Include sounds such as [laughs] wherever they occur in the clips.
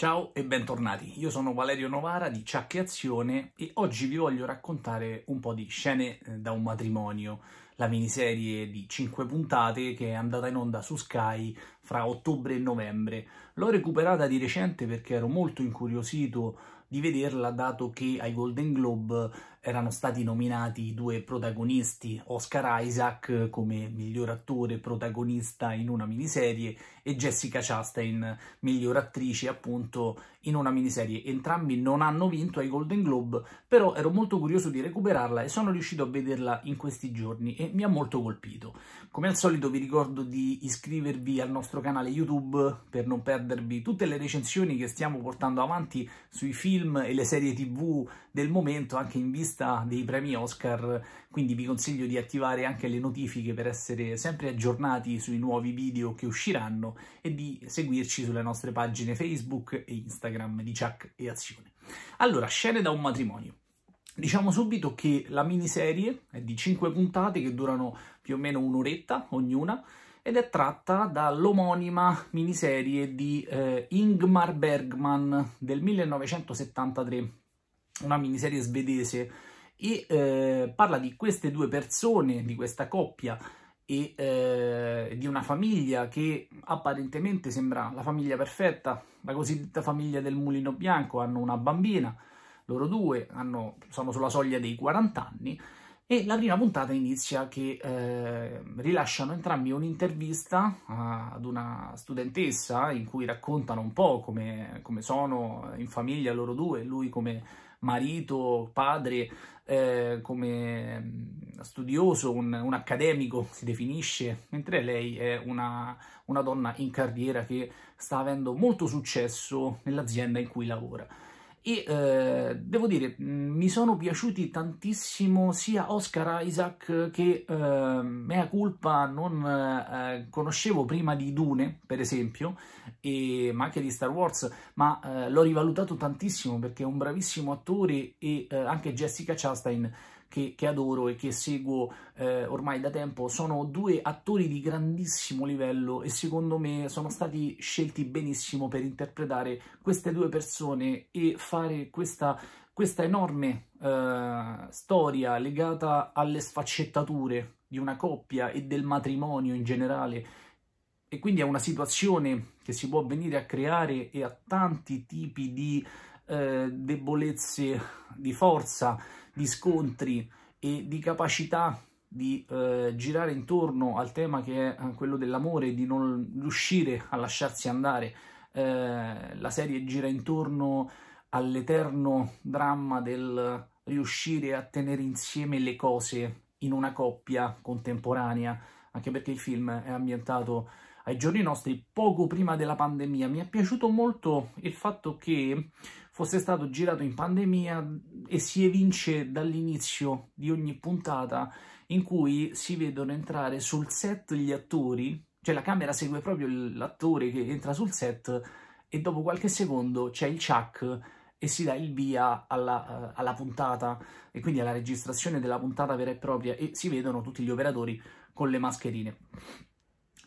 Ciao e bentornati, io sono Valerio Novara di Ciacche Azione e oggi vi voglio raccontare un po' di scene eh, da un matrimonio, la miniserie di 5 puntate che è andata in onda su Sky fra ottobre e novembre. L'ho recuperata di recente perché ero molto incuriosito di vederla dato che ai Golden Globe erano stati nominati i due protagonisti, Oscar Isaac come miglior attore protagonista in una miniserie e Jessica Chastain miglior attrice appunto in una miniserie. Entrambi non hanno vinto ai Golden Globe, però ero molto curioso di recuperarla e sono riuscito a vederla in questi giorni e mi ha molto colpito. Come al solito vi ricordo di iscrivervi al nostro canale YouTube per non perdervi tutte le recensioni che stiamo portando avanti sui film e le serie tv del momento anche in vista lista dei premi Oscar, quindi vi consiglio di attivare anche le notifiche per essere sempre aggiornati sui nuovi video che usciranno e di seguirci sulle nostre pagine Facebook e Instagram di Chuck e Azione. Allora, scene da un matrimonio. Diciamo subito che la miniserie è di 5 puntate che durano più o meno un'oretta ognuna ed è tratta dall'omonima miniserie di eh, Ingmar Bergman del 1973, una miniserie svedese e eh, parla di queste due persone, di questa coppia e eh, di una famiglia che apparentemente sembra la famiglia perfetta, la cosiddetta famiglia del mulino bianco, hanno una bambina, loro due hanno, sono sulla soglia dei 40 anni e la prima puntata inizia che eh, rilasciano entrambi un'intervista ad una studentessa in cui raccontano un po' come, come sono in famiglia loro due, lui come marito, padre, eh, come mm, studioso, un, un, accademico [laughs] si definisce, mentre lei è una, una donna in carriera che sta avendo molto successo nell'azienda in cui lavora e eh, devo dire mi sono piaciuti tantissimo sia Oscar Isaac che eh, Mea Culpa non eh, conoscevo prima di Dune per esempio e, ma anche di Star Wars ma eh, l'ho rivalutato tantissimo perché è un bravissimo attore e eh, anche Jessica Chastain che, che adoro e che seguo eh, ormai da tempo, sono due attori di grandissimo livello e secondo me sono stati scelti benissimo per interpretare queste due persone e fare questa, questa enorme eh, storia legata alle sfaccettature di una coppia e del matrimonio in generale. E quindi a una situazione che si può venire a creare e a tanti tipi di eh, debolezze di forza, di scontri e di capacità di eh, girare intorno al tema che è eh, quello dell'amore, di non riuscire a lasciarsi andare. Eh, la serie gira intorno all'eterno dramma del riuscire a tenere insieme le cose in una coppia contemporanea, anche perché il film è ambientato ai giorni nostri, poco prima della pandemia. Mi è piaciuto molto il fatto che fosse stato girato in pandemia e si evince dall'inizio di ogni puntata in cui si vedono entrare sul set gli attori, cioè la camera segue proprio l'attore che entra sul set e dopo qualche secondo c'è il Chuck e si dà il via alla, uh, alla, puntata e quindi alla registrazione della puntata vera e propria e si vedono tutti gli operatori con le mascherine.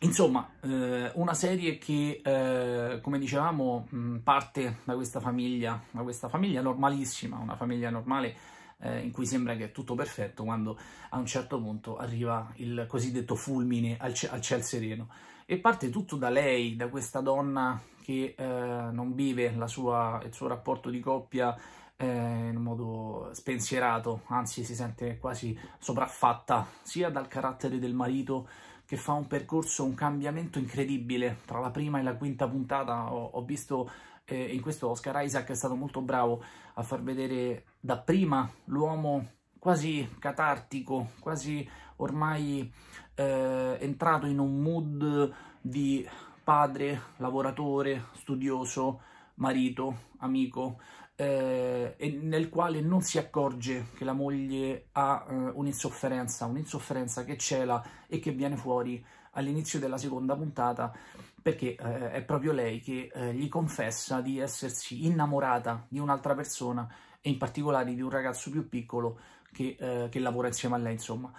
Insomma, eh, una serie che, eh, come dicevamo, mh, parte da questa famiglia, da questa famiglia normalissima, una famiglia normale eh, in cui sembra che è tutto perfetto, quando a un certo punto arriva il cosiddetto fulmine al, al ciel sereno. E parte tutto da lei, da questa donna che eh, non vive sua, il suo rapporto di coppia eh, in modo spensierato, anzi si sente quasi sopraffatta sia dal carattere del marito che fa un percorso, un cambiamento incredibile tra la prima e la quinta puntata. Ho, ho visto eh, in questo Oscar Isaac è stato molto bravo a far vedere dapprima l'uomo quasi catartico, quasi ormai eh, entrato in un mood di padre, lavoratore, studioso, marito, amico, eh, e nel quale non si accorge che la moglie ha eh, un'insofferenza, un'insofferenza che cela e che viene fuori all'inizio della seconda puntata perché eh, è proprio lei che eh, gli confessa di essersi innamorata di un'altra persona e in particolare di un ragazzo più piccolo che, eh, che lavora insieme a lei, insomma.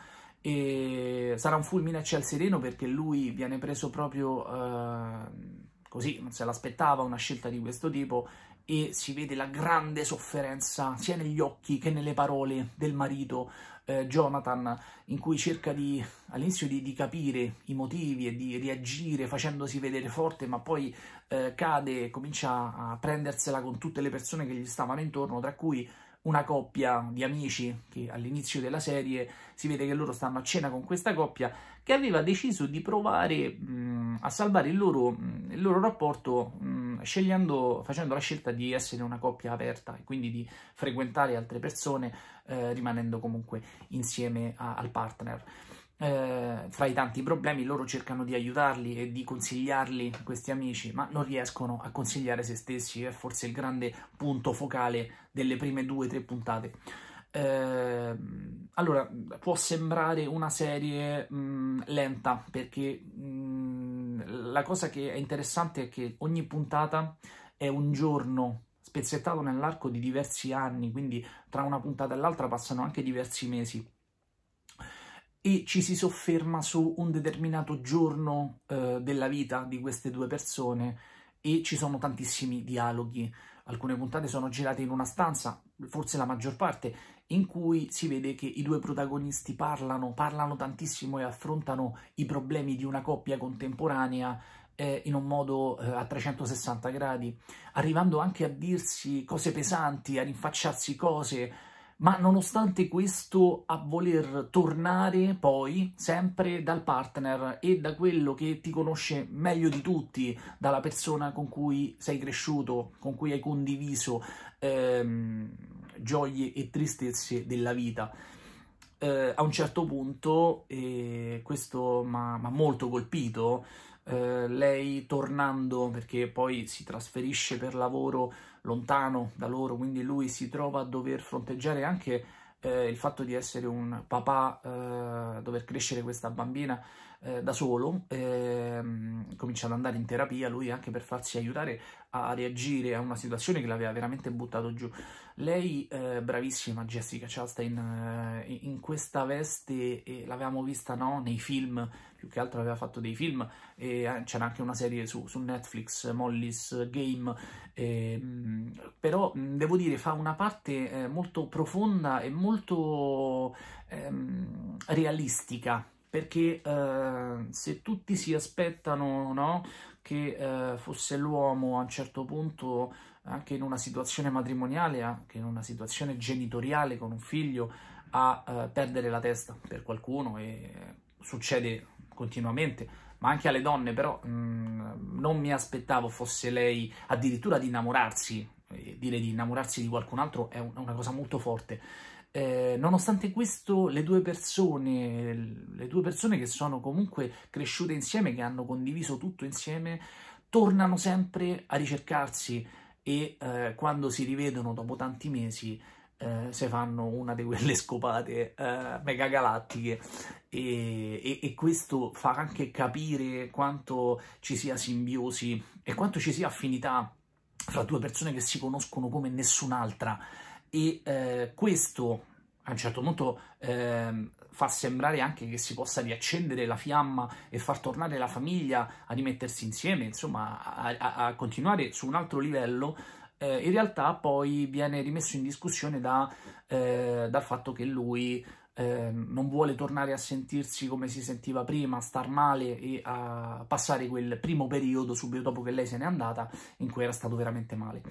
E sarà un fulmine a ciel sereno perché lui viene preso proprio eh, così, non se l'aspettava una scelta di questo tipo e si vede la grande sofferenza sia negli occhi che nelle parole del marito eh, Jonathan, in cui cerca di, all'inizio di, di, capire i motivi e di reagire facendosi vedere forte, ma poi eh, cade e comincia a prendersela con tutte le persone che gli stavano intorno, tra cui una coppia di amici che all'inizio della serie si vede che loro stanno a cena con questa coppia che aveva deciso di provare mh, a salvare il loro, il loro rapporto mh, scegliendo, facendo la scelta di essere una coppia aperta e quindi di frequentare altre persone eh, rimanendo comunque insieme a, al partner eh, fra i tanti problemi loro cercano di aiutarli e di consigliarli questi amici, ma non riescono a consigliare se stessi, è forse il grande punto focale delle prime due o tre puntate. Eh, allora, può sembrare una serie mh, lenta perché mh, la cosa che è interessante è che ogni puntata è un giorno spezzettato nell'arco di diversi anni, quindi tra una puntata e l'altra passano anche diversi mesi e ci si sofferma su un determinato giorno eh, della vita di queste due persone e ci sono tantissimi dialoghi. Alcune puntate sono girate in una stanza, forse la maggior parte, in cui si vede che i due protagonisti parlano, parlano tantissimo e affrontano i problemi di una coppia contemporanea eh, in un modo eh, a 360 gradi, arrivando anche a dirsi cose pesanti, a rinfacciarsi cose, ma nonostante questo a voler tornare poi sempre dal partner e da quello che ti conosce meglio di tutti, dalla persona con cui sei cresciuto, con cui hai condiviso ehm, gioie e tristezze della vita. Eh, a un certo punto, e questo mi ha molto colpito, eh, lei tornando perché poi si trasferisce per lavoro lontano da loro, quindi lui si trova a dover fronteggiare anche eh, il fatto di essere un papà, eh, dover crescere questa bambina eh, da solo, ehm, comincia ad andare in terapia lui anche per farsi aiutare a reagire a una situazione che l'aveva veramente buttato giù. Lei, eh, bravissima Jessica Chastain, eh, in questa veste l'avevamo vista no, nei film, più che altro aveva fatto dei film, e c'era anche una serie su, su Netflix, Molly's Game, eh, però devo dire fa una parte eh, molto profonda e molto ehm, realistica perché eh, se tutti si aspettano no, che eh, fosse l'uomo a un certo punto anche in una situazione matrimoniale, anche in una situazione genitoriale con un figlio, a eh, perdere la testa per qualcuno e succede continuamente, ma anche alle donne, però mh, mm, non mi aspettavo fosse lei addirittura di innamorarsi, dire di innamorarsi di qualcun altro è una cosa molto forte. Eh, nonostante questo, le due persone, le due persone che sono comunque cresciute insieme, che hanno condiviso tutto insieme, tornano sempre a ricercarsi e eh, quando si rivedono dopo tanti mesi eh, se fanno una di quelle [laughs] scopate eh, mega galattiche e, e, e, questo fa anche capire quanto ci sia simbiosi e quanto ci sia affinità fra due persone che si conoscono come nessun'altra. E eh, questo a un certo punto eh, fa sembrare anche che si possa riaccendere la fiamma e far tornare la famiglia a rimettersi insieme, insomma a, a, a continuare su un altro livello, eh, in realtà poi viene rimesso in discussione da, eh, dal fatto che lui eh, non vuole tornare a sentirsi come si sentiva prima, star male e a passare quel primo periodo subito dopo che lei se n'è andata in cui era stato veramente male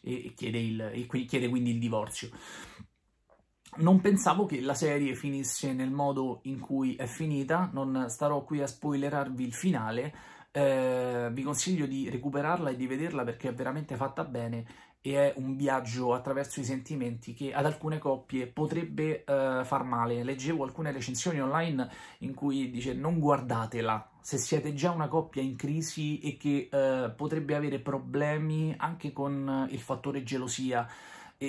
e, chiede, il, e chiede quindi il divorzio. Non pensavo che la serie finisse nel modo in cui è finita, non starò qui a spoilerarvi il finale, eh, vi consiglio di recuperarla e di vederla perché è veramente fatta bene e è un viaggio attraverso i sentimenti che ad alcune coppie potrebbe eh, far male. Leggevo alcune recensioni online in cui dice non guardatela se siete già una coppia in crisi e che eh, potrebbe avere problemi anche con il fattore gelosia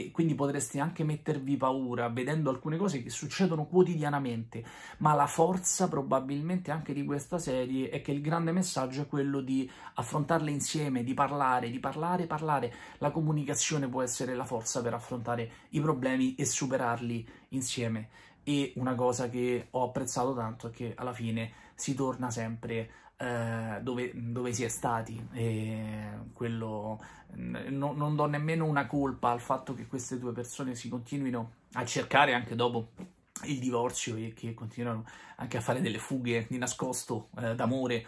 e quindi potreste anche mettervi paura vedendo alcune cose che succedono quotidianamente, ma la forza probabilmente anche di questa serie è che il grande messaggio è quello di affrontarle insieme, di parlare, di parlare, parlare. La comunicazione può essere la forza per affrontare i problemi e superarli insieme. E una cosa che ho apprezzato tanto è che alla fine si torna sempre eh, dove, dove, si è stati. E quello, no, non do nemmeno una colpa al fatto che queste due persone si continuino a cercare anche dopo il divorzio e che continuano anche a fare delle fughe di nascosto eh, d'amore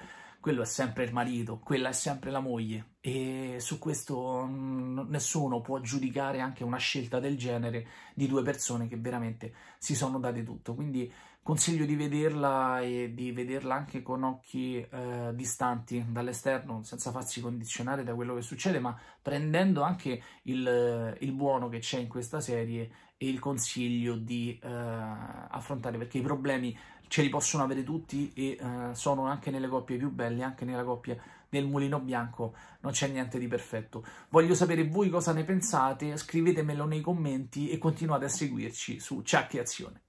quello è sempre il marito, quella è sempre la moglie e su questo mm, nessuno può giudicare anche una scelta del genere di due persone che veramente si sono date tutto. Quindi consiglio di vederla e di vederla anche con occhi eh, distanti dall'esterno, senza farsi condizionare da quello che succede, ma prendendo anche il, il buono che c'è in questa serie e il consiglio di eh, affrontare, perché i problemi ce li possono avere tutti e eh, sono anche nelle coppie più belle, anche nella coppia del mulino bianco non c'è niente di perfetto. Voglio sapere voi cosa ne pensate, scrivetemelo nei commenti e continuate a seguirci su Ciacchi Azione.